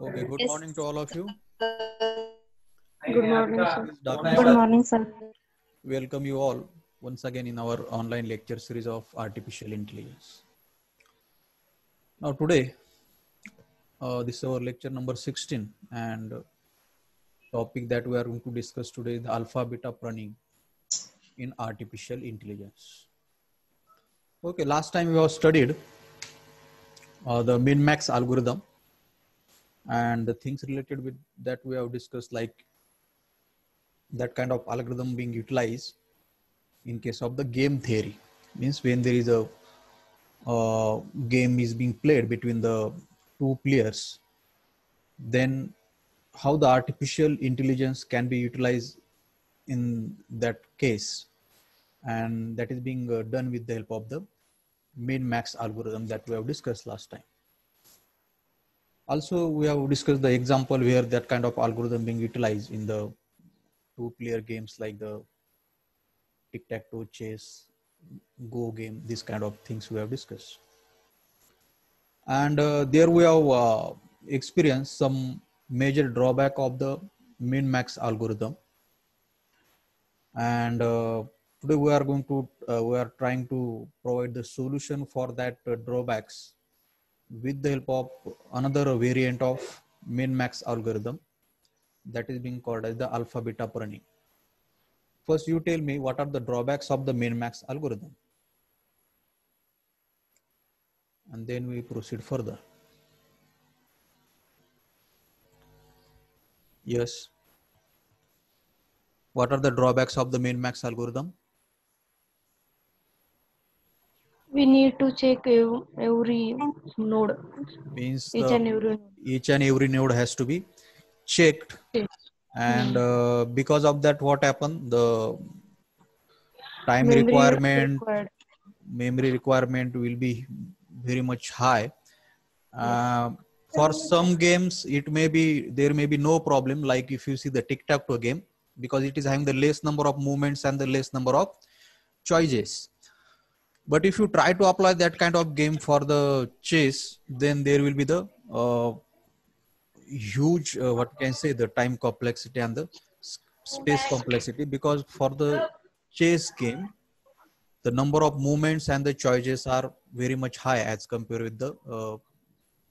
Okay, good morning to all of you. Good morning, sir. This is Dr. Good morning, sir. Welcome you all once again in our online lecture series of artificial intelligence. Now today, uh, this is our lecture number 16 and topic that we are going to discuss today is the alpha beta pruning in artificial intelligence. Okay, last time we have studied uh, the min-max algorithm and the things related with that we have discussed like that kind of algorithm being utilized in case of the game theory. Means when there is a uh, game is being played between the two players then how the artificial intelligence can be utilized in that case. And that is being uh, done with the help of the min max algorithm that we have discussed last time. Also we have discussed the example where that kind of algorithm being utilized in the two player games like the tic tac toe chess go game these kind of things we have discussed. And uh, there we have uh, experienced some major drawback of the min max algorithm. And uh, today we are going to uh, we are trying to provide the solution for that uh, drawbacks with the help of another variant of min max algorithm that is being called as the alpha beta pruning first you tell me what are the drawbacks of the min max algorithm. And then we proceed further. Yes. What are the drawbacks of the min max algorithm? We need to check every node, means each the- and every node. each and every node has to be checked. Yes. And uh, because of that what happened? The time Memory requirement memory requirement will be very much high. Uh, for some games it may be there may be no problem like if you see the tic tac toe game because it is having the less number of movements and the less number of choices. But if you try to apply that kind of game for the chess then there will be the uh, huge uh, what can say the time complexity and the space complexity because for the chess game the number of movements and the choices are very much high as compared with the uh,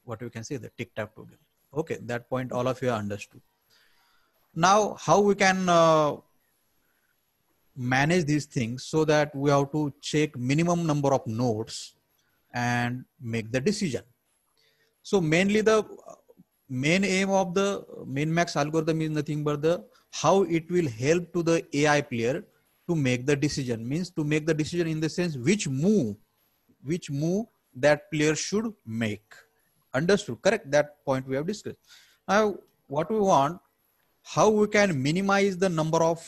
what we can say the tic tac toe game. Okay that point all of you understood. Now how we can uh, manage these things so that we have to check minimum number of nodes and make the decision. So mainly the main aim of the min max algorithm is nothing but the how it will help to the ai player to make the decision. Means to make the decision in the sense which move which move that player should make. Understood. Correct. That point we have discussed. Now what we want how we can minimize the number of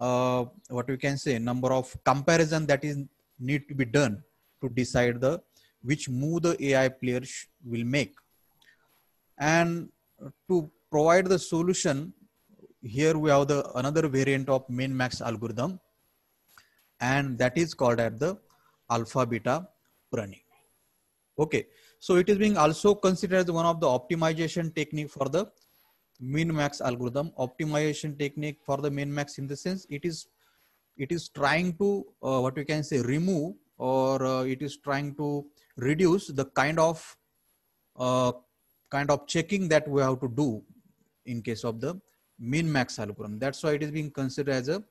uh, what we can say number of comparison that is need to be done to decide the which move the ai player will make and to provide the solution here we have the another variant of min max algorithm. And that is called at the alpha beta pruning okay. So it is being also considered as one of the optimization technique for the min max algorithm. Optimization technique for the min max in the sense it is it is trying to uh, what we can say remove or uh, it is trying to reduce the kind of uh, kind of checking that we have to do in case of the min max algorithm that's why it is being considered as a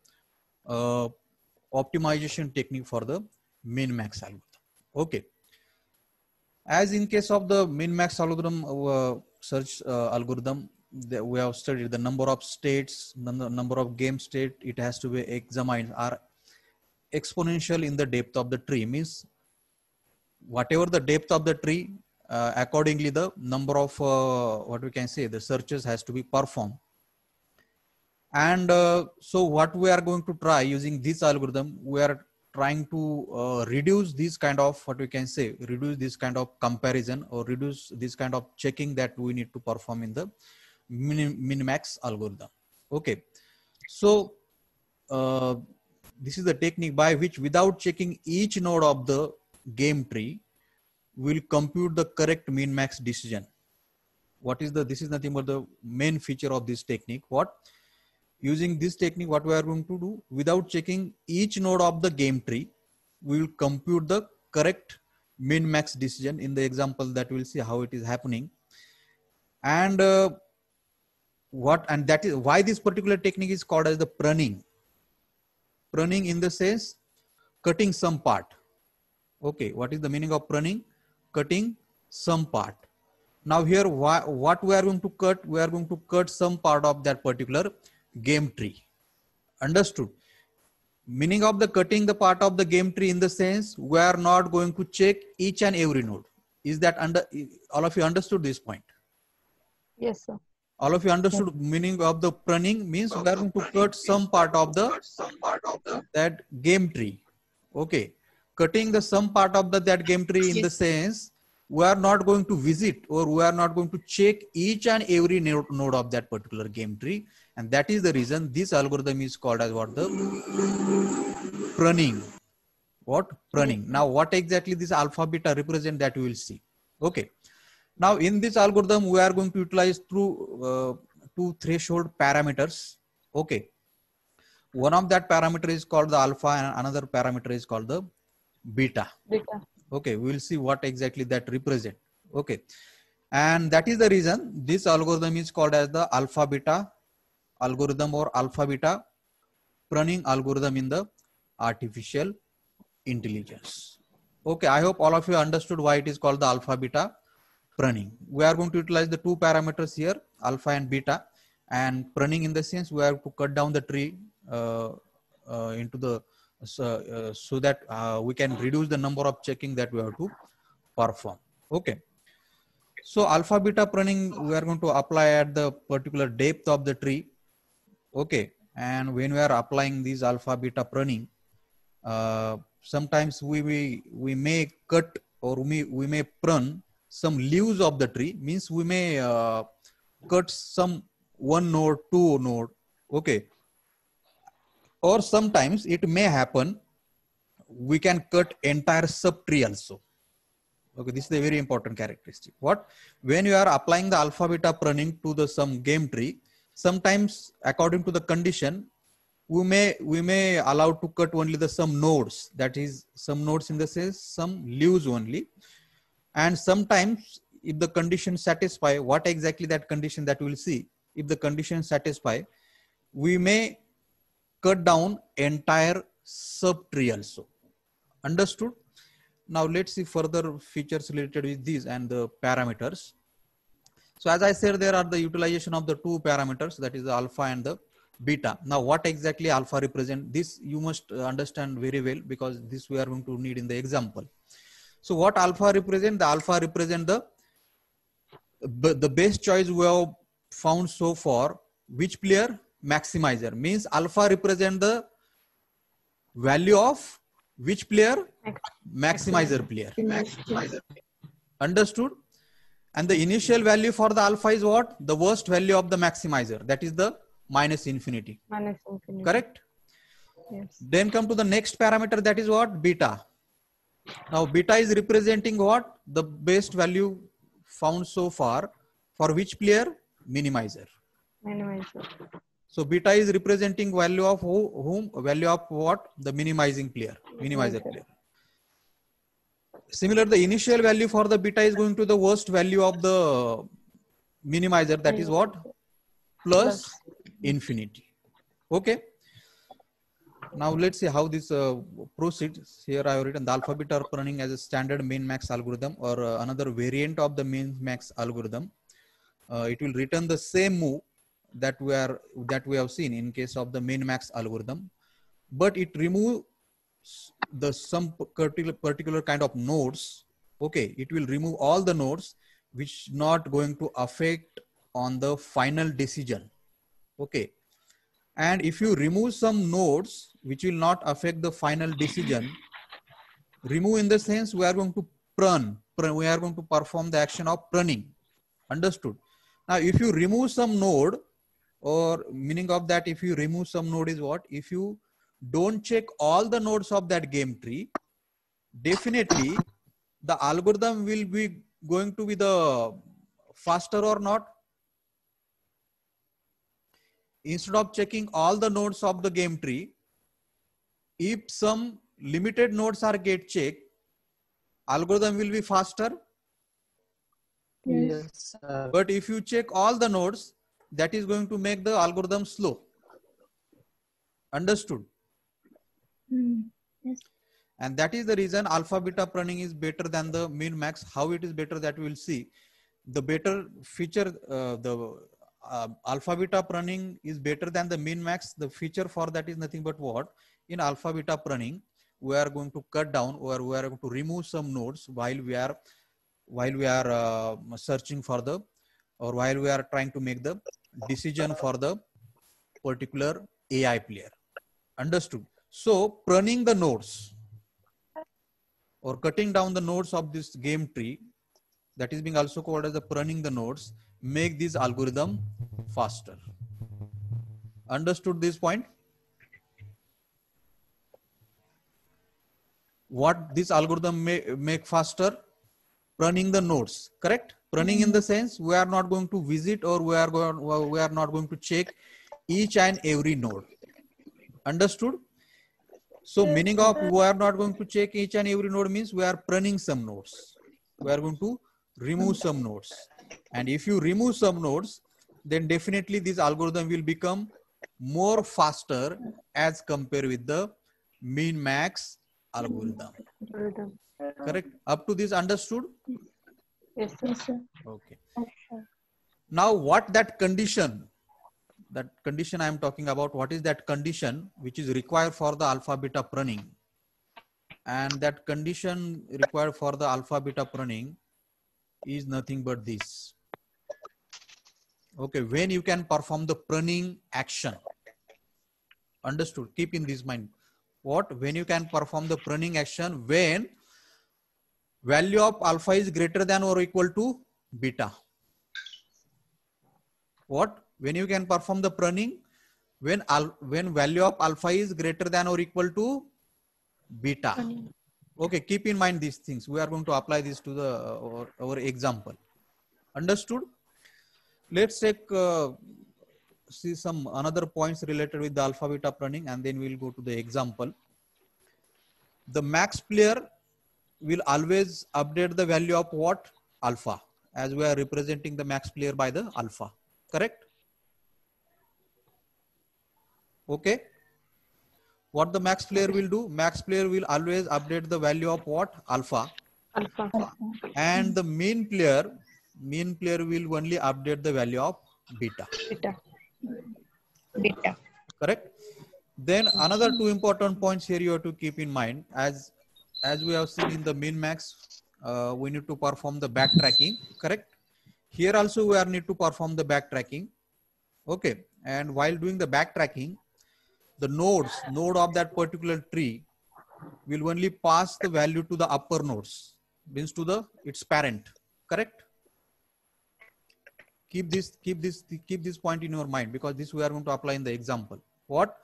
uh, optimization technique for the min max algorithm okay. As in case of the min max algorithm uh, search uh, algorithm we have studied the number of states the number of game state. It has to be examined are exponential in the depth of the tree. Means whatever the depth of the tree uh, accordingly the number of uh, what we can say the searches has to be performed. And uh, so what we are going to try using this algorithm we are trying to uh, reduce this kind of what we can say reduce this kind of comparison or reduce this kind of checking that we need to perform in the min, min algorithm. Okay. So uh, this is the technique by which without checking each node of the game tree will compute the correct min max decision. What is the this is nothing but the main feature of this technique. What? Using this technique what we are going to do without checking each node of the game tree we will compute the correct min max decision in the example that we'll see how it is happening. And uh, what and that is why this particular technique is called as the pruning. Pruning in the sense cutting some part. Okay what is the meaning of pruning cutting some part. Now here why, what we are going to cut? We are going to cut some part of that particular game tree. Understood? Meaning of the cutting the part of the game tree in the sense we are not going to check each and every node. Is that under all of you understood this point? Yes, sir. all of you understood meaning of the pruning means we are going to cut some part of the that game tree. Okay cutting the some part of the that game tree in the sense we are not going to visit or we are not going to check each and every node, node of that particular game tree. And that is the reason this algorithm is called as what the pruning. What? Pruning. Now what exactly this alpha beta represent that we will see. Okay. Now in this algorithm we are going to utilize through uh, two threshold parameters. Okay. One of that parameter is called the alpha and another parameter is called the beta. Beta. okay we will see what exactly that represent. Okay. And that is the reason this algorithm is called as the alpha beta algorithm or alpha beta pruning algorithm in the artificial intelligence. Okay i hope all of you understood why it is called the alpha beta pruning. We are going to utilize the two parameters here alpha and beta and pruning in the sense we have to cut down the tree uh, uh, into the so, uh, so that uh, we can reduce the number of checking that we have to perform. Okay. So alpha beta pruning we are going to apply at the particular depth of the tree. Okay. And when we are applying these alpha beta pruning uh, sometimes we, we we may cut or we, we may prune some leaves of the tree. Means we may uh, cut some one node two node. Okay or sometimes it may happen we can cut entire subtree also. Okay this is a very important characteristic. What? When you are applying the alpha beta pruning to the some game tree sometimes according to the condition we may we may allow to cut only the some nodes. That is some nodes in the sense some leaves only. And sometimes if the condition satisfy what exactly that condition that we'll see? If the condition satisfy we may cut down entire subtree also understood? Now let's see further features related with these and the parameters. So as i said there are the utilization of the two parameters that is the alpha and the beta. Now what exactly alpha represent this you must uh, understand very well because this we are going to need in the example. So what alpha represent? The alpha represent the the best choice we have found so far. Which player maximizer means alpha represent the value of which player? Maximizer player. Maximizer understood? And the initial value for the alpha is what? The worst value of the maximizer. That is the minus infinity. Minus infinity. correct? Yes. then come to the next parameter that is what? Beta. Now beta is representing what? The best value found so far for which player? Minimizer. Minimizer. So beta is representing value of who, whom value of what? The minimizing player minimizer player. Similar the initial value for the beta is going to the worst value of the minimizer that is what? Plus infinity. Okay. Now let's see how this uh, proceeds. Here i have written the alpha beta pruning as a standard min max algorithm or uh, another variant of the min max algorithm. Uh, it will return the same move that we are that we have seen in case of the min max algorithm but it removes the some particular particular kind of nodes okay it will remove all the nodes which not going to affect on the final decision okay And if you remove some nodes which will not affect the final decision, remove in the sense we are going to prun, prun we are going to perform the action of pruning. Understood? Now, if you remove some node or meaning of that, if you remove some node is what? If you don't check all the nodes of that game tree, definitely the algorithm will be going to be the faster or not instead of checking all the nodes of the game tree if some limited nodes are get checked algorithm will be faster Yes. but if you check all the nodes that is going to make the algorithm slow. Understood? Hmm. Yes. and that is the reason alpha beta pruning is better than the min max. How it is better that we will see. The better feature uh, the uh, alpha beta pruning is better than the min max. The feature for that is nothing but what? In alpha beta pruning we are going to cut down or we are going to remove some nodes while we are while we are uh, searching for the or while we are trying to make the decision for the particular ai player. Understood. So pruning the nodes or cutting down the nodes of this game tree that is being also called as the pruning the nodes make this algorithm faster. Understood this point? What this algorithm may make faster pruning the nodes correct? Pruning in the mm-hmm. sense we are not going to visit or we are going uh, we are not going to check each and every node. Understood? So meaning of we are not going to check each and every node means we are pruning some nodes. We are going to remove mm-hmm. some nodes. And if you remove some nodes, then definitely this algorithm will become more faster as compared with the min max algorithm. Correct? Up to this understood? Yes, sir. Yes, sir. Okay. Now what that condition, that condition I am talking about, what is that condition which is required for the alpha beta pruning? And that condition required for the alpha beta pruning is nothing but this. Okay, when you can perform the pruning action. Understood? Keep in this mind. What? When you can perform the pruning action when value of alpha is greater than or equal to beta. What? When you can perform the pruning when al when value of alpha is greater than or equal to beta. Okay, keep in mind these things. We are going to apply this to the our, our example. Understood? Let's take uh, see some another points related with the alpha beta pruning, and then we'll go to the example. The max player will always update the value of what alpha, as we are representing the max player by the alpha. Correct? Okay what the max player will do max player will always update the value of what alpha Alpha. and the mean player mean player will only update the value of beta Beta. Beta. correct then another two important points here you have to keep in mind as as we have seen in the min max uh, we need to perform the backtracking correct? Here also we are need to perform the backtracking okay and while doing the backtracking the nodes node of that particular tree will only pass the value to the upper nodes means to the its parent correct? Keep this keep this keep this point in your mind because this we are going to apply in the example. What?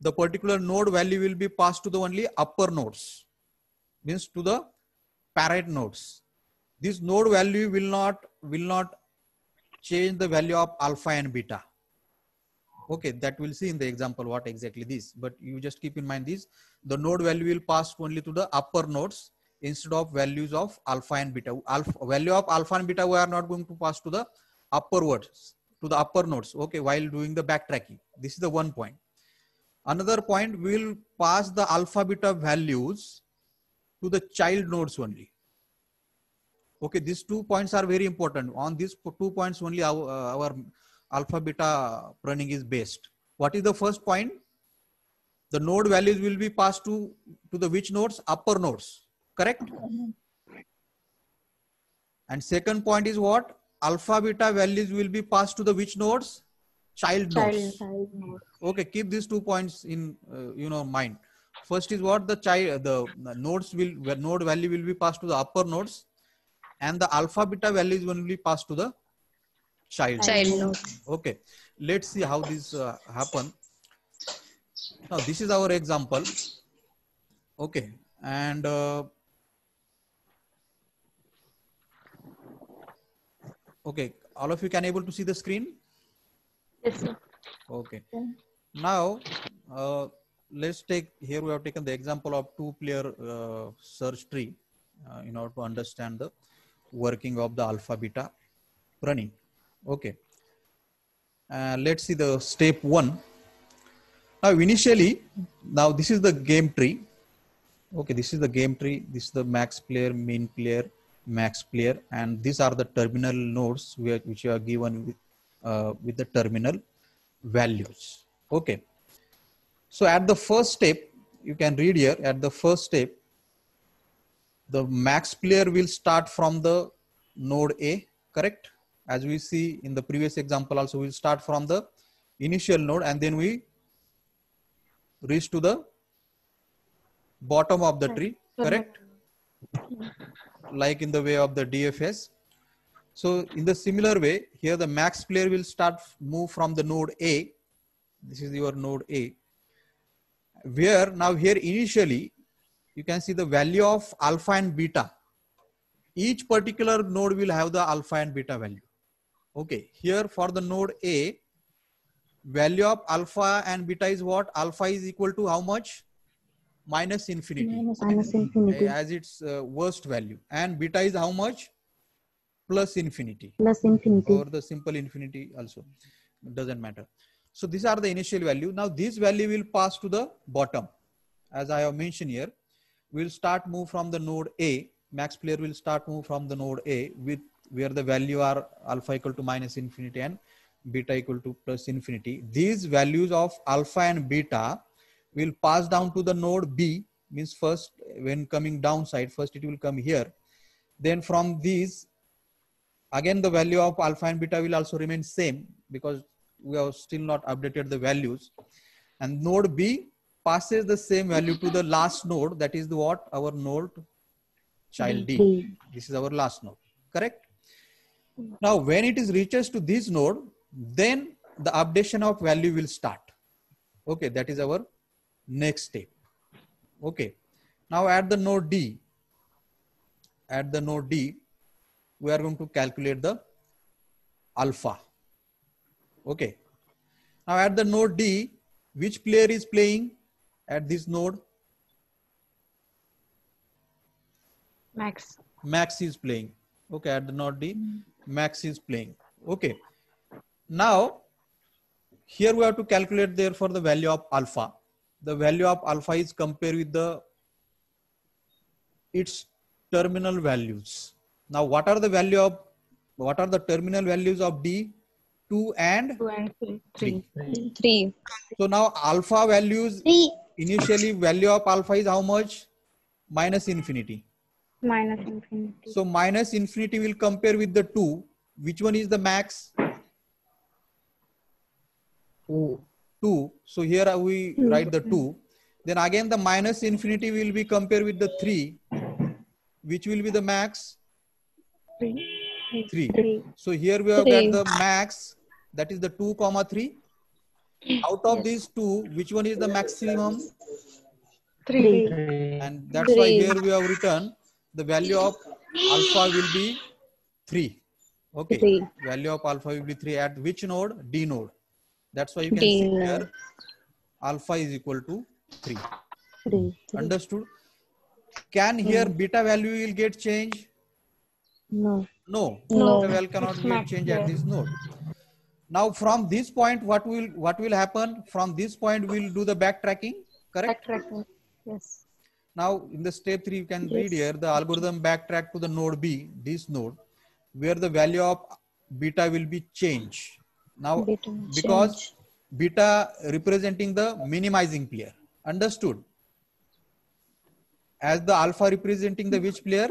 The particular node value will be passed to the only upper nodes means to the parent nodes. This node value will not will not change the value of alpha and beta. Okay that we'll see in the example what exactly this but you just keep in mind this. The node value will pass only to the upper nodes instead of values of alpha and beta. Alpha value of alpha and beta we are not going to pass to the upperwards to the upper nodes okay while doing the backtracking. This is the one point. Another point we will pass the alpha beta values to the child nodes only. Okay these two points are very important. On these two points only our, uh, our alpha beta pruning is based. What is the first point? The node values will be passed to to the which nodes? Upper nodes correct? And second point is what? Alpha beta values will be passed to the which nodes? Child Child, nodes. child node. Okay, keep these two points in uh, you know mind. First is what the child the nodes will where node value will be passed to the upper nodes, and the alpha beta values will be passed to the child. Child node. Okay, let's see how this uh, happen. Now this is our example. Okay, and uh, okay, all of you can able to see the screen. Yes, sir. Okay. Now, uh, let's take here we have taken the example of two player uh, search tree uh, in order to understand the working of the alpha beta pruning. Okay. Uh, let's see the step one. Now, initially, now this is the game tree. Okay, this is the game tree. This is the max player, min player, max player, and these are the terminal nodes which are given with, uh, with the terminal values. Okay. So at the first step, you can read here at the first step, the max player will start from the node A, correct? As we see in the previous example also, we'll start from the initial node and then we reach to the bottom of the tree, correct? Like in the way of the DFS. So in the similar way, here the max player will start move from the node A. This is your node A. Where now here initially, you can see the value of alpha and beta. Each particular node will have the alpha and beta value. Okay, here for the node A, value of alpha and beta is what? Alpha is equal to how much? Minus infinity Minus infinity. as its uh, worst value. And beta is how much? Plus infinity Plus infinity. or the simple infinity also It doesn't matter so these are the initial value. Now this value will pass to the bottom. As i have mentioned here we'll start move from the node a. Max player will start move from the node a with where the value are alpha equal to minus infinity and beta equal to plus infinity. These values of alpha and beta will pass down to the node b. Means first when coming downside first it will come here. Then from these again the value of alpha and beta will also remain same because we have still not updated the values. And node b passes the same value to the last node that is the what? Our node child d. D. this is our last node correct? Now when it is reaches to this node then the updation of value will start. Okay that is our next step. Okay now at the node d. At the node d. We are going to calculate the alpha. Okay. Now at the node D, which player is playing at this node? Max. Max is playing. Okay, at the node D, mm-hmm. Max is playing. Okay. Now, here we have to calculate therefore the value of alpha. The value of alpha is compared with the its terminal values. Now, what are the value of what are the terminal values of D? 2 and Two and three. 3. Three. So now alpha values Three. initially value of alpha is how much? Minus infinity. Minus infinity. So minus infinity will compare with the 2. Which one is the max? 2. So here we hmm. write the 2. Then again the minus infinity will be compared with the 3. Which will be the max? Three. 3. Three. So here we have Three. got the max that is the 2 comma 3. Out of these two, which one is the maximum? Three. And that's why here we have written the value of alpha will be 3. Okay. Three. Value of alpha will be 3 at which node? D node. That's why you can D see node. here alpha is equal to 3. Three. Understood? Can here mm. beta value will get changed? No. No, No. beta value cannot It's get max changed at this node. Now from this point, what will what will happen? From this point, we'll do the backtracking. Correct. Backtracking. Yes. Now in the step three, you can read here the algorithm backtrack to the node B, this node, where the value of beta will be changed. Now Beta because change. beta representing the minimizing player. Understood? As the alpha representing the which player?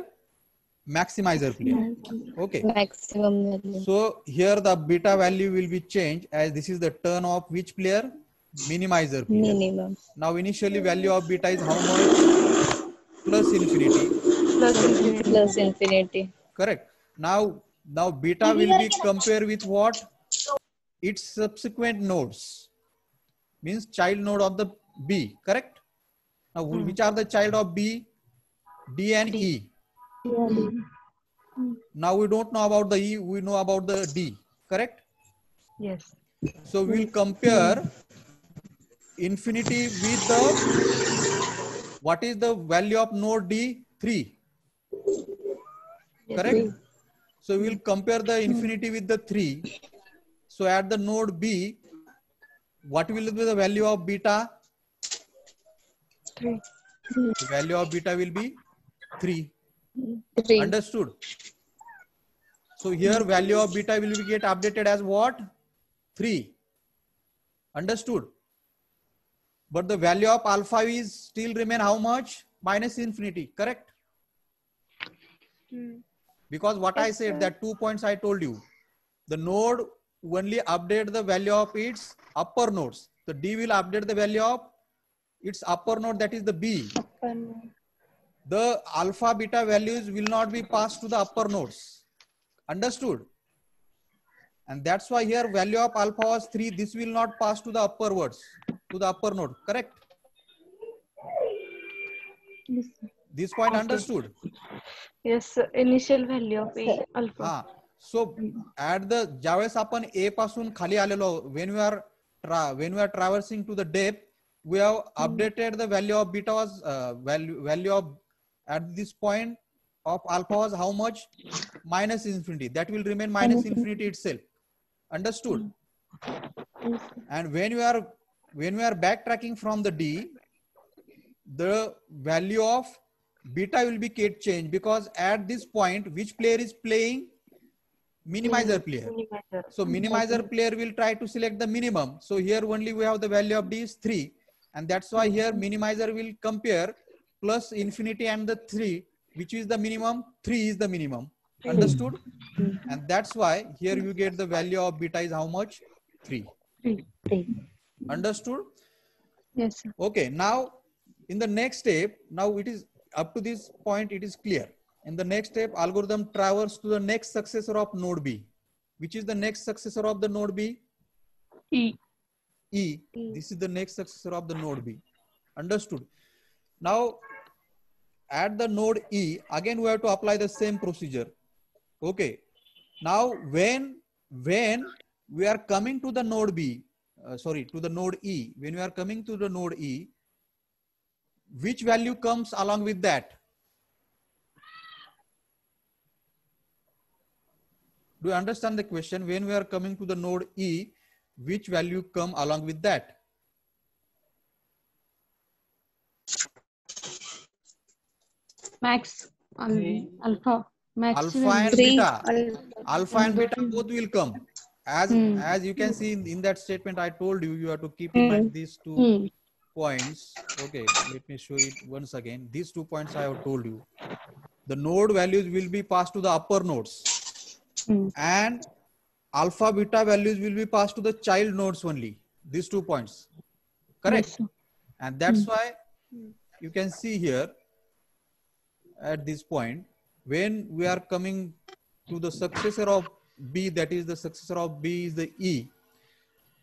Maximizer player. Okay. Maximum. So here the beta value will be changed as this is the turn of which player? Minimizer player. Minimum. Now initially value of beta is how much? Plus infinity. Plus infinity. Plus infinity. Correct. Now now beta will be compared with what? Its subsequent nodes. Means child node of the B. Correct. Now hmm. which are the child of B? D and E. Hmm. Now we don't know about the E. We know about the D. Correct. Yes. So we'll compare infinity with the what is the value of node D? 3. Correct? So we'll compare the infinity with the 3. So at the node B, what will be the value of beta? Three. The value of beta will be 3. Three. Understood? So here value of beta will be get updated as what? 3. Understood? But the value of alpha is still remain how much? Minus infinity, correct? Because what I said that two points I told you, the node only update the value of its upper nodes. The D will update the value of its upper node that is the B The alpha beta values will not be passed to the upper nodes. Understood? And that's why here value of alpha was 3. This will not pass to the upper words, to the upper node. Correct? This point Okay. understood? Yes. sir. Initial value of A alpha. हा सो at the ज्यावेळेस आपण ए पासून खाली आलेलो when you are when you are ट्रॅव्हर्सिंग to the Depp we have updated the value of beta was value of at at this point of alpha was how much? Minus infinity. That will remain minus infinity. itself. Understood? And when we are when we are backtracking from the d the value of beta will be get changed because at this point which player is playing? Minimizer player. So minimizer player will try to select the minimum. So here only we have the value of d is 3 and that's why here minimizer will compare plus infinity and the 3 which is the minimum 3 is the minimum. Understood? Hmm. And that's why here you get the value of beta is how much? 3 Three. Three. understood? Yes. sir. okay now in the next step now it is up to this point it is clear. In the next step algorithm traverses to the next successor of node b. Which is the next successor of the node b? E. e. This is the next successor of the node b. Understood? Now at the node e. Again we have to apply the same procedure. Okay. Now when when we are coming to the node b uh, sorry to the node e when we are coming to the node e which value comes along with that? Do you understand the question? When we are coming to the node e which value come along with that Max. Al- alpha. Max. alpha and Three. beta alpha and beta both will come as Hmm. as you can see in, in that statement i told you you have to keep in mind these two Hmm. points okay let me show it once again these two points i have told you the node values will be passed to the upper nodes Hmm. and alpha beta values will be passed to the child nodes only these two points correct Yes, and that's why you can see here at this point when we are coming to the successor of b that is the successor of b is the e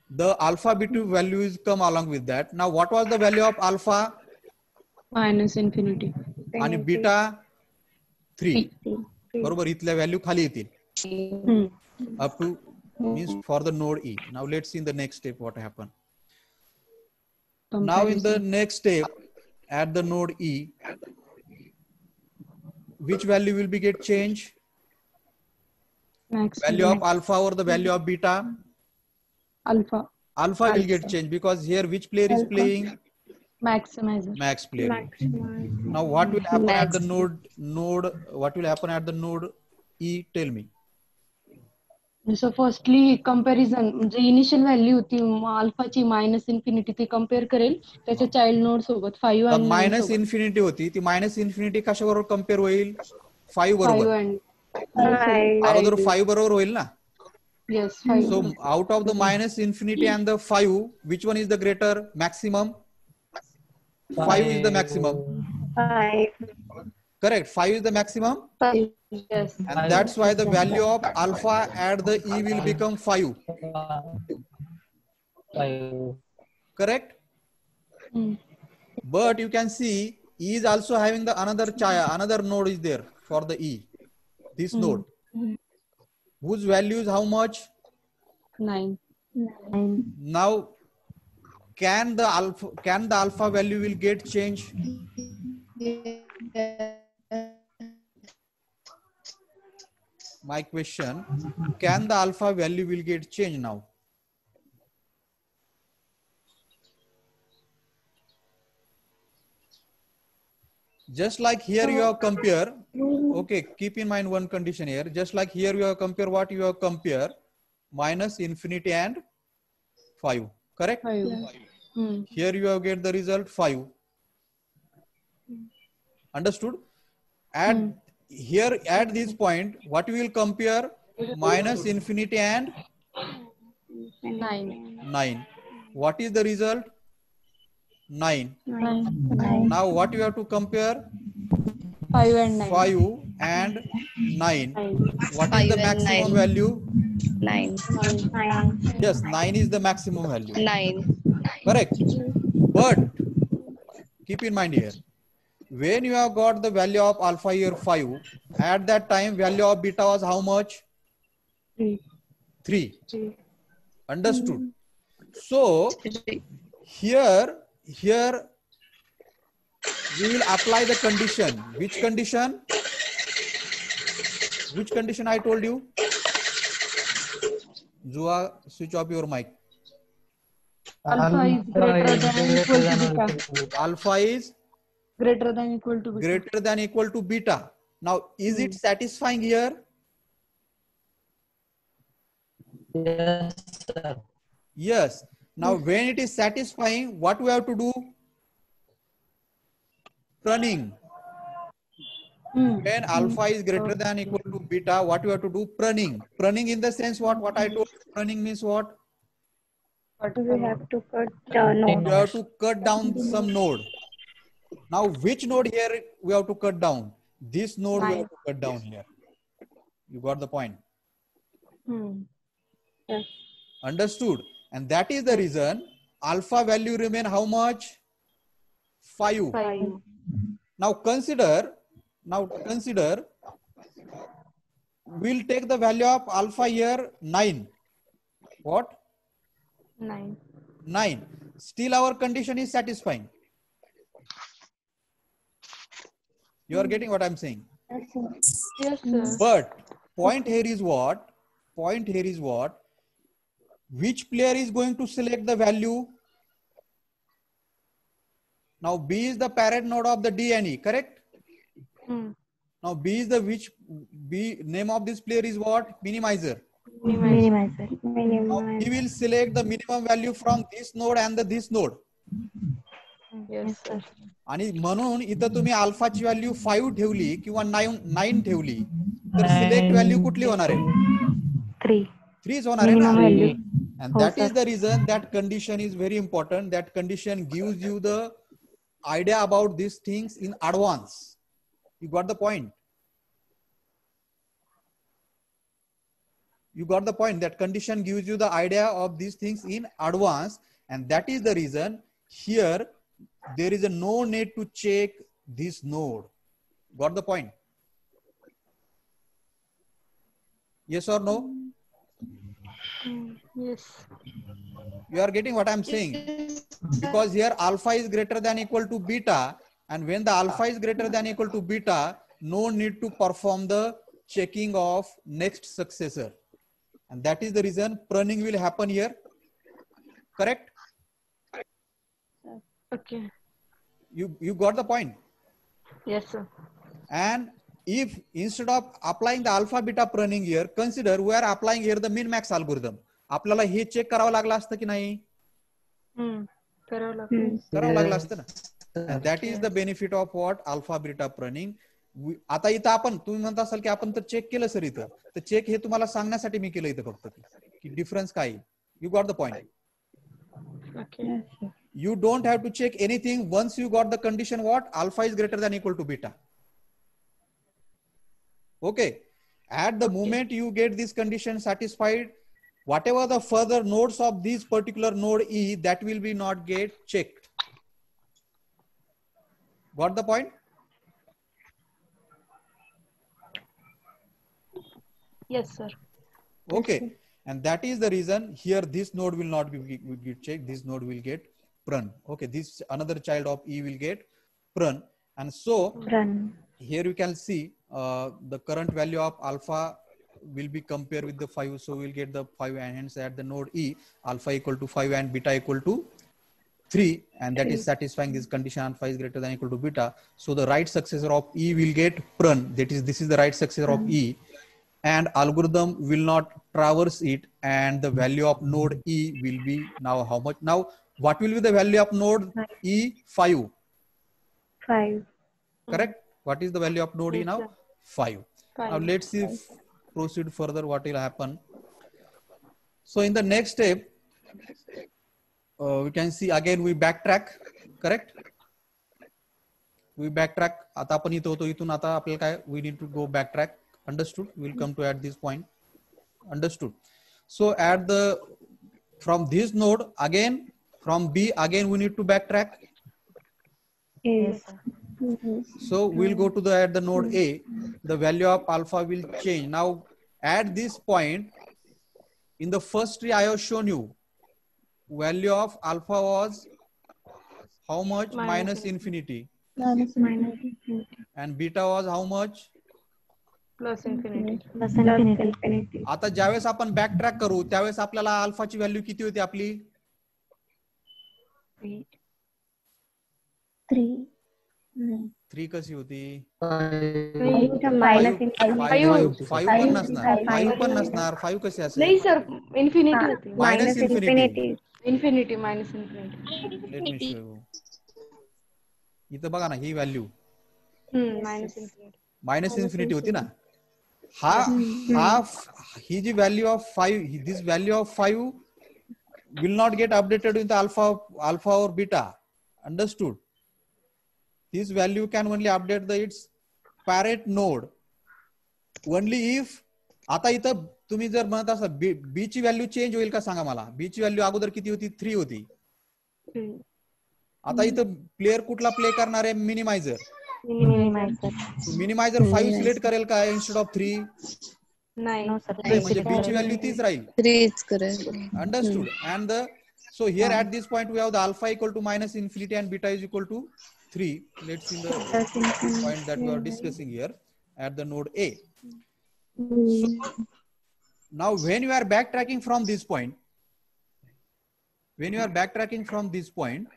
the alpha beta values come along with that now what was the value of alpha Minus infinity. आणि beta three Three. बरोबर इथल्या value खाली येतील Hmm. up to means for the node e now let's see in the next step what happen now in the Comparison. next step at the node e which value will be get changed? Max. value of alpha or the value of beta? Alpha. alpha will get Alpha. changed because here which player is playing? Maximizer. max player. Now what will happen at the node node what will happen at the node e? Tell me जसं firstly comparison म्हणजे initial value होती अल्फाची minus infinity ती compare करेल त्याच्या child node सोबत five minus infinity होती ती मायनस इन्फिनिटी कशा बरोबर कंपेअर होईल? फाईव्ह बरोबर. अगोदर फाईव्ह बरोबर होईल ना? Yes so out of the minus infinity and the five which one is the greater maximum five is the maximum correct five is the maximum Yes. And that's why the value of alpha at the E will become 5. 5. Correct? Mm. But you can see E is also having the another chaya, another node is there for the E. This mm. node. Whose value is how much? 9. Nine. Now, can the alpha can the alpha value will get changed? Yeah. my question, can the alpha value will get changed now? Just like here you have compare, okay, keep in mind one condition here. Just like here you have compare what you have compare, minus infinity and 5, correct? Five. Five. Hmm. Here you have get the result 5. Understood? And hmm here at this point, what we will compare? Minus infinity and 9. 9. What is the result? 9. Nine. Nine. Now what we have to compare? 5 and 9. 5 and 9. Nine. What Five is the maximum value? 9. Yes, 9 is the maximum value. 9. Correct. But keep in mind here when you have got the value of alpha here 5 at that time value of beta was how much? 3 3 understood. Mm-hmm. So here here we will apply the condition. Which condition? Which condition i told you? Zua, switch off your mic. Alpha is greater than equal to beta. alpha is Greater than equal to beta. greater than equal to beta. Now, is it satisfying here? Yes, sir. Yes. Now, when it is satisfying, what we have to do? Pruning. Hmm. When alpha is greater than equal to beta, what we have to do? Pruning. Pruning in the sense what? What I told you, pruning means what? But We have to cut the You have to cut down some node. Now, which node here we have to cut down? This node we have to cut down here. You got the point. Hmm. Understood. And that is the reason alpha value remain how much? 5. Five. Now consider, now consider, we'll take the value of alpha here 9. What? Nine. 9. Still our condition is satisfying. You are getting what I'm saying? Yes, sir. But point here is what? Point here is what? Which player is going to select the value? Now B is the parent node of the D and E, correct? Hmm. Now B is the which B name of this player is what? Minimizer. Minimizer. Now Minimizer. he will select the minimum value from this node and the this node. आणि म्हणून इथं तुम्ही अल्फाची value five ठेवली किंवा nine nine ठेवली तर select value कुठली होणार आहे? थ्रीज थ्रीच होणार आहे ना and that is the reason that condition is very important that condition give you the idea about this things in advance you got the point you got the point that condition give you the idea of this things in advance and that is the reason here there is a no need to check this node. Got the point? Yes or no? Mm, yes. You are getting what I'm saying? because here alpha is greater than equal to beta and when the alpha is greater than equal to beta no need to perform the checking of next successor and that is the reason pruning will happen here correct Okay. you you got the point Yes, sir. and if instead of applying the alpha beta pruning here consider we are applying here the min max algorithm आपल्याला हे check करावं लागलं असतं की नाही Hmm. करावं लागेल. असतं ना And that is the benefit of what alpha beta pruning wi- आता इथं आपण तुम्ही म्हणत असाल की आपण तर चेक केलं सर इथं तर चेक हे तुम्हाला सांगण्यासाठी मी केलं इथं फक्त की डिफरन्स काय you got the point. You don't have to check anything. Once you got the condition what? Alpha is greater than equal to beta. Okay. At the moment you get this condition satisfied whatever the further nodes of this particular node e that will be not get checked. Got the point? Yes, sir. okay. And that is the reason here this node will not be will get checked. This node will get prun. Okay this another child of e will get prun. And so Run. here you can see uh, the current value of alpha will be compared with the 5 so we'll get the 5 and hence at the node e alpha equal to 5 and beta equal to 3 and that is satisfying this condition alpha is greater than equal to beta. So the right successor of e will get prun. That is this is the right successor of e. And algorithm will not traverse it. And the value of node e will be now how much? Now what will be the value of node e 5 Five. correct what is the value of node e Yes, now sir. 5 now Five. let's see if proceed further what will happen so in the next step uh, we can see again we backtrack correct we backtrack आता आपण इथं होतो इथून आता आपल्याला काय we need to go backtrack understood we'll come to at this point understood so at the from this node again from b again we need to backtrack Yes. So we'll go to the at the node A. The value of alpha will change. Now at this point, in the first tree I have shown you, value of alpha was how much? Minus Minus infinity. Minus infinity. And beta was how much? Plus infinity. Plus infinity. आता ज्यावेळेस आपण back track करू त्यावेळेस आपल्याला अल्फाची value किती होती आपली Three. Three कशी होती. फाईव्ह पण नसणार. फाईव्ह कशी असेल नाही सर इन्फिनिटी होती Minus infinity. Infinity minus infinity. इथं बघा ना ही व्हॅल्यू मायनस इन्फिनिटी होती ना. हा हा ही जी value of five this value of five will not get updated with alpha alpha और beta understood this value can only update the its parent node only if आता इथं तुम्ही जर म्हणत असाल बी ची व्हॅल्यू चेंज होईल का सांगा मला? बी ची व्हॅल्यू अगोदर किती होती? थ्री होती. आता इथं प्लेअर कुठला प्ले करणार आहे? Minimizer Minimizer. Minimizer five select करेल का instead of three No, sir. म्हणजे बी ची व्हॅल्यू तीच राहील थ्रीच करेल understood and the so here at this point we have the alpha equal to minus infinity and beta is equal to 3 let's see the Plus infinity. point that we are discussing here at the node a so, now when you are backtracking from this point when you are backtracking from this point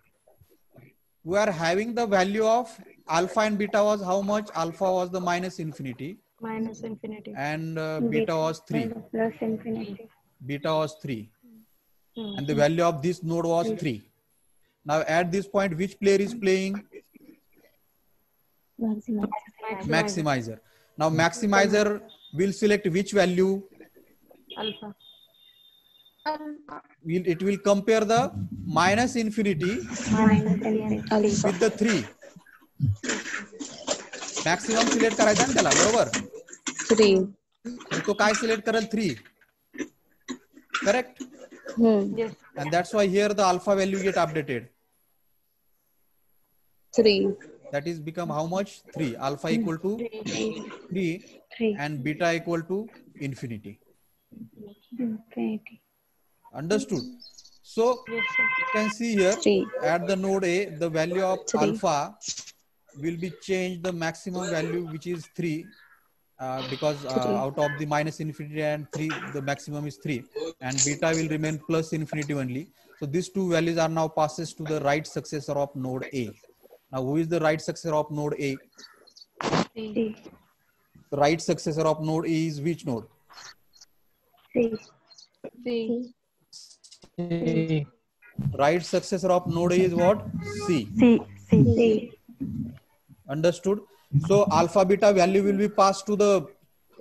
we are having the value of alpha and beta was how much alpha was the minus infinity minus infinity and uh, beta was 3 Plus infinity. beta was 3 and the value of this node was 3 now at this point which player is playing maximizer now maximizer will select which value alpha will it will compare the minus infinity Minus infinity. Alpha with the 3 maximum select करायचा ना त्याला बरोबर three तर तो काय select करेल 3 correct hmm yes and that's why here the alpha value get updated three that is become how much 3 alpha equal to 3 Three. and beta equal to infinity Infinity. understood so yes sir you can see here Three. at the node a the value of Three. alpha will be changed the maximum value which is 3 uh, because uh, out of the minus infinity and 3 the maximum is 3 and beta will remain plus infinity only. So these two values are now passes to the right successor of node a. Now who is the right successor of node a? The right successor of node a is which node? Three. C right successor of node a is what? C. C. C. C. understood so alpha beta value will be passed to the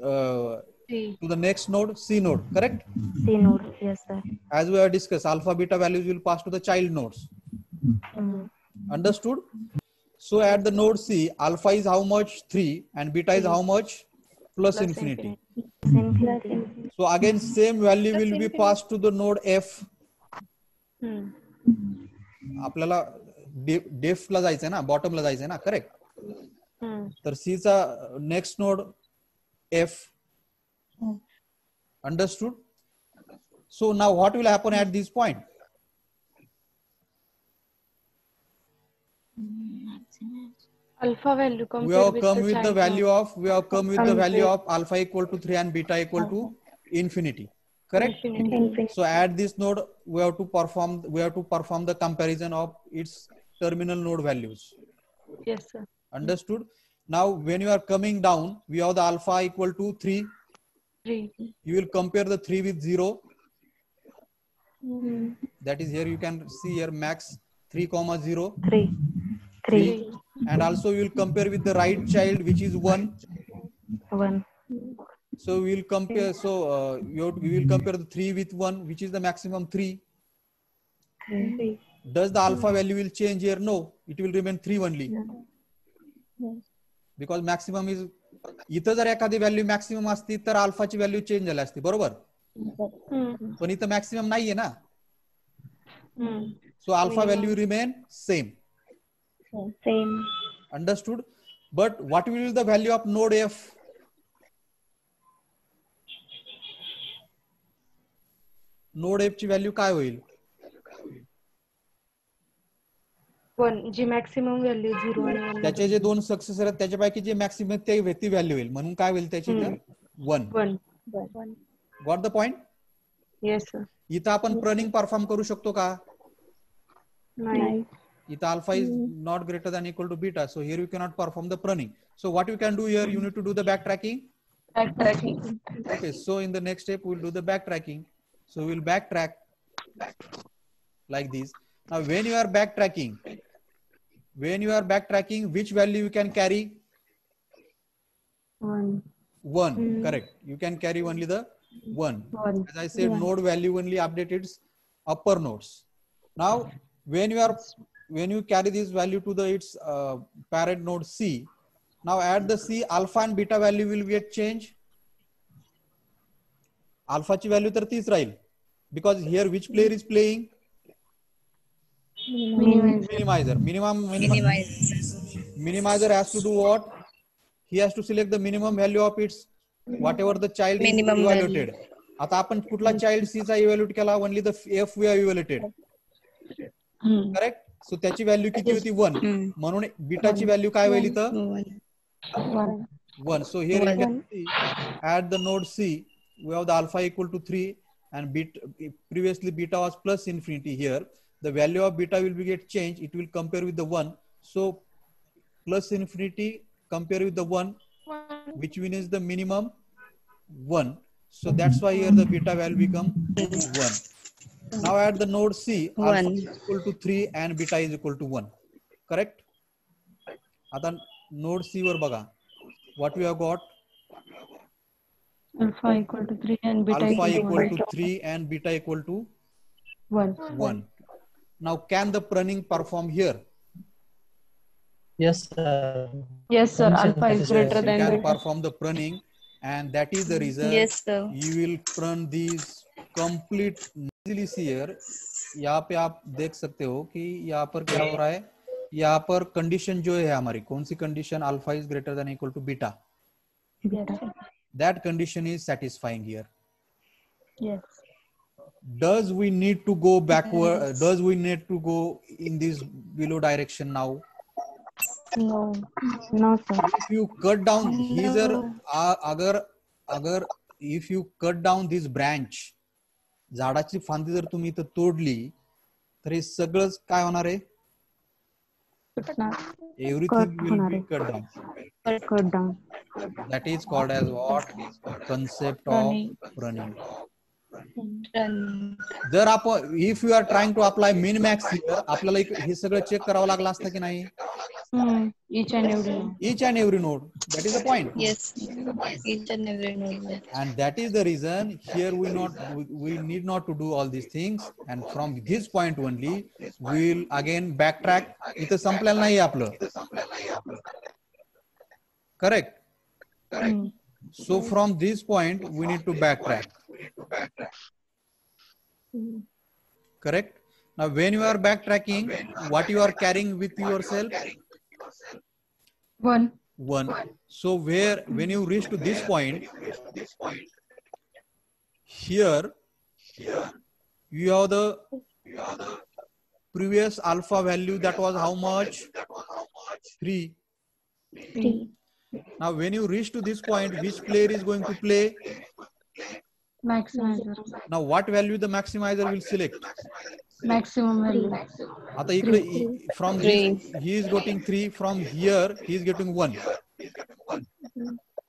uh, C. to the next node c node correct C node. Yes, sir. as we have discussed alpha beta values will pass to the child nodes Mm. understood so at the node c alpha is how much 3 and beta is how much plus Plus infinity Infinity. so again same value will be passed to the node f Hmm. आपल्याला डेफ्टला जायचंय ना बॉटमला जायचंय ना correct Hmm. तर सी चा next node F understood so now what will happen at this point Alpha value we compare have with come the with the child value node. of we have come with the Compare. value of alpha equal to 3 and beta equal to infinity correct Infinity. Infinity. so at this node we have to perform we have to perform the comparison of its terminal node values Yes, sir. understood now when you are coming down we have the alpha equal to 3 Three. you will compare the 3 with 0 Mm. that is here you can see here max 3 comma 0 Three. Three. and also you will compare with the right child which is 1 One. so we will compare so uh, you have, we will compare the 3 with 1 which is the maximum 3 Three. does the alpha value will change here no it will remain 3 only because maximum is इथं जर एखादी value maximum असती तर अल्फाची value change झाली असती बरोबर. पण इथं मॅक्सिमम नाहीये ना. So alpha value remain same Same. understood but what will be the value of node f node f ची व्हॅल्यू काय होईल One. जी मॅक्सिमम व्हॅल्यू झिरो त्याचे जे दोन सक्सेसर आहेत त्याच्यापैकी जे मॅक्सिमम ते ती व्हॅल्यू होईल म्हणून काय होईल त्याची one one got the point yes इथं आपण प्रनिंग परफॉर्म करू शकतो का? नाही. इथं alpha is not greater than equal to beta so here you cannot perform the pruning so what you can do here you need to do the back tracking Okay, so in the next step, we'll do the backtracking. So we'll backtrack like this. Now, when you are backtracking, when you are backtracking, which value you can carry? One One, correct. You can carry only the one. One As I said, node value only update its upper nodes. Now, when you are when you carry this value to the its uh, parent node C, now at the C, alpha and beta value will get changed. Alpha ची value तर तीच राहील because here which player is playing Minimizer. Minimum minimum minimizer has to do what? He has to select the minimum value of its whatever the child Minimum is evaluated. आता आपण कुठला child C चा evaluate केला only the F we are evaluated correct so त्याची value किती होती one. म्हणून बीटाची value काय होईल इथं one one. So here you can see at the node C, we have the alpha equal to 3 and beta, previously beta The value of beta will be get changed. It will compare with the 1. So plus infinity compare with the 1, which means the minimum 1. So that's why here the beta value become 1. Now at the node C, alpha One. is equal to 3 and beta is equal to 1. Correct? आता node C वर बघा what we have got alpha equal to three and beta alpha equal equal to 3 and beta equal to one 1 now can the pruning perform here Yes, sir. Function alpha is is you than can perform the pruning and that is the reason Yes, sir. you will prune these complete easily see here यहाँ पे आप देख सकते हो कि यहाँ पर क्या हो रहा है यहाँ पर कंडीशन जो है हमारी कौन सी condition alpha is greater than equal to beta that condition is satisfying here yes does we need to go backward uh, does we need to go in this below direction now no no sir if you cut down ही जर आ- अगर अगर if you cut down this branch झाडाची फांदी जर तुम्ही इथं तोडली तर हे सगळंच काय होणार आहे everything will be cut down cut down that is called as what concept of pruning Run. जर आपण if you are trying to apply min max आपल्याला हे सगळं चेक करावं लागलं असतं की नाही? Each and every and every node that is a point and that is the reason here we not we need not to do all this things and from this point only will again back track इथं संपलेलं नाही आपलं. Correct so from this point we need to back track correct now when you are backtracking what you are carrying with yourself One. one so where when you reach to this point here you have the previous alpha value That was how much? that was how much 3 Three. now when you reach to this point which player is going to play मॅक्सिमायझर now what value the maximizer will select maximum value आता इकडे from this he is getting 3 from here he is getting 1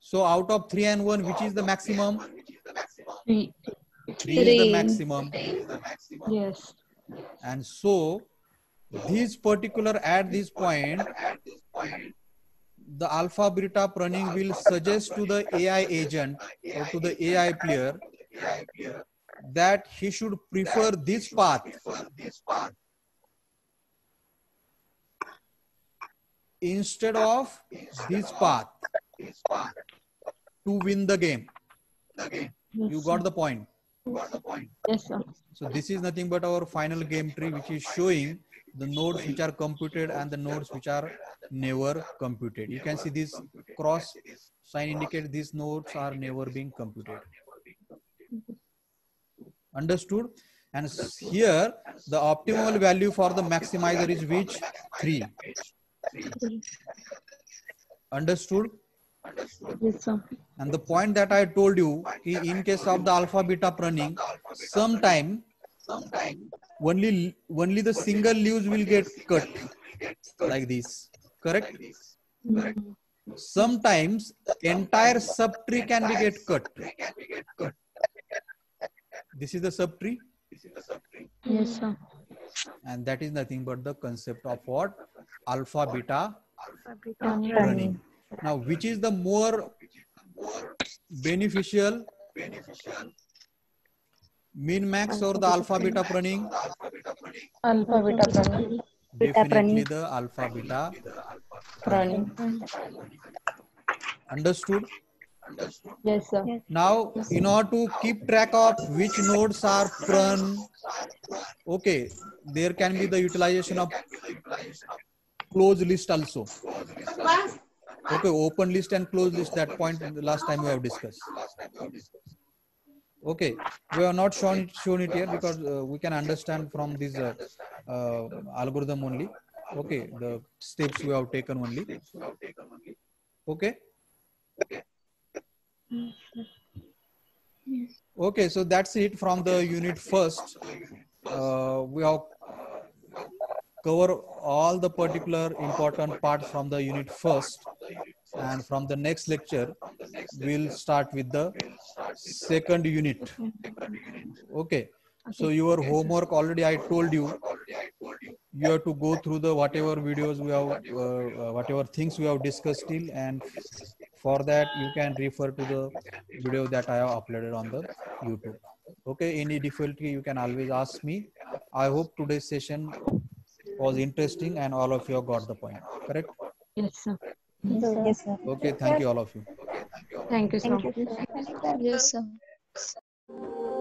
so out of 3 and 1 which is the maximum three 3 is the Three. maximum yes and so this particular at this point the alpha beta pruning will suggest to the ai agent or to the ai player that he should prefer this path instead of this path to win the game. You got the point. Yes, sir. So this is nothing but our final game tree, which is showing the nodes which are computed and the nodes which are never computed. You can see this cross sign indicates these nodes are never being computed. Understood? And here the optimal value for the maximizer is which? 3. Understood? Yes, sir. And the point that I told you, in case of the alpha beta pruning, sometime only only the single leaves will get cut like this. Correct? Mm-hmm. Sometimes entire subtree can be get cut. This is the subtree, yes sir and that is nothing but the concept of what alpha beta alpha Pruning. pruning. Now, which is the more beneficial? Min max or the alpha beta pruning? Pruning Beta Definitely pruning. the alpha beta. Pruning Understood? Yes, sir. Now, in order to keep track of which nodes are pruned, okay, there can be the utilization of closed list also. Okay, open list and closed list, that point last time we have discussed. Okay, we are not shown, shown it here because uh, we can understand from this uh, uh, algorithm only. Okay, the steps we have taken only. Okay. Okay, so that's it from the unit first. Uh, we have cover all the particular important parts from the unit first. And from the next lecture we'll start with the second unit. Okay so your homework already i told you. You have to go through the whatever videos we have uh, uh, whatever things we have discussed till and for that you can refer to the video that i have uploaded on the youtube. Okay any difficulty you can always ask me. I hope today's session was interesting and all of you got the point. Correct? Yes sir. Yes sir. Okay thank you all of you. Thank you sir. thank you. Sir yes sir.